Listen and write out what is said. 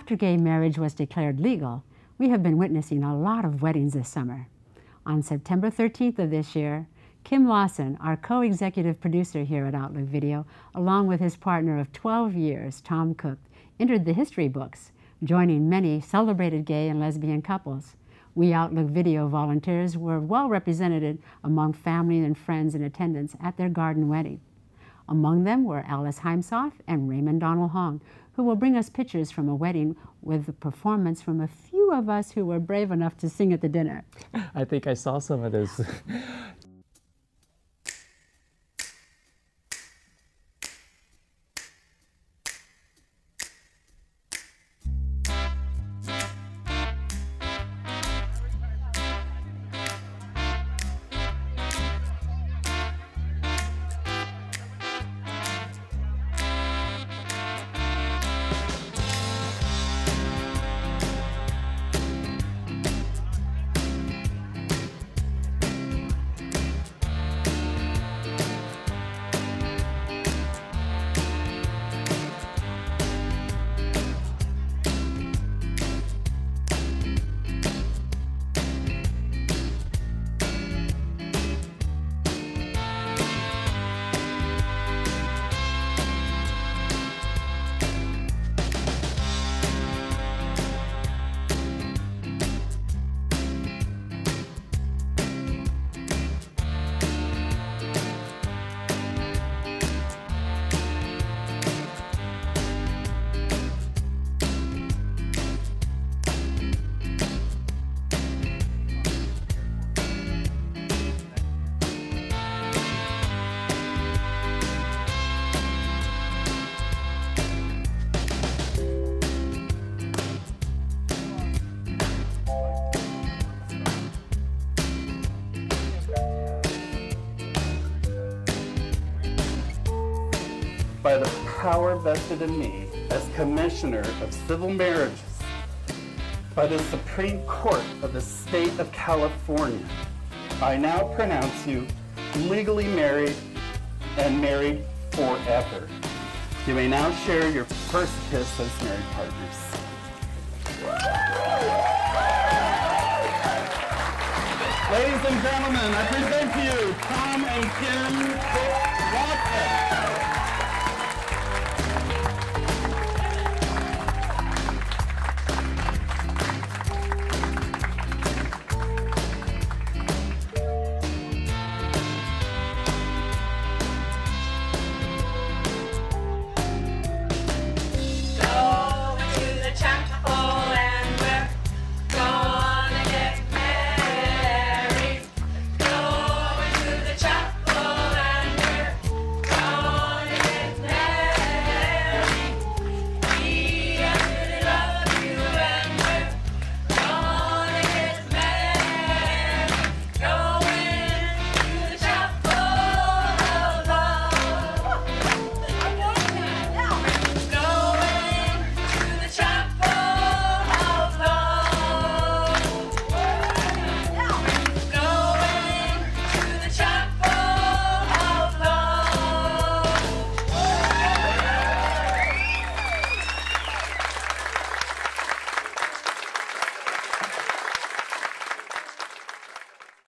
After gay marriage was declared legal, we have been witnessing a lot of weddings this summer. On September 13th of this year, Kim Lawson, our co-executive producer here at Outlook Video, along with his partner of 12 years, Thom Cook, entered the history books, joining many celebrated gay and lesbian couples. We Outlook Video volunteers were well represented among family and friends in attendance at their garden wedding. Among them were Alice Heimsoth and Raymond Donald Hong, who will bring us pictures from a wedding with a performance from a few of us who were brave enough to sing at the dinner. I think I saw some of those. By the power vested in me as Commissioner of Civil Marriages by the Supreme Court of the State of California, I now pronounce you legally married and married forever. You may now share your first kiss as married partners. Ladies and gentlemen, I present to you Thom and Kim Lawson.